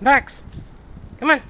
Max, come on.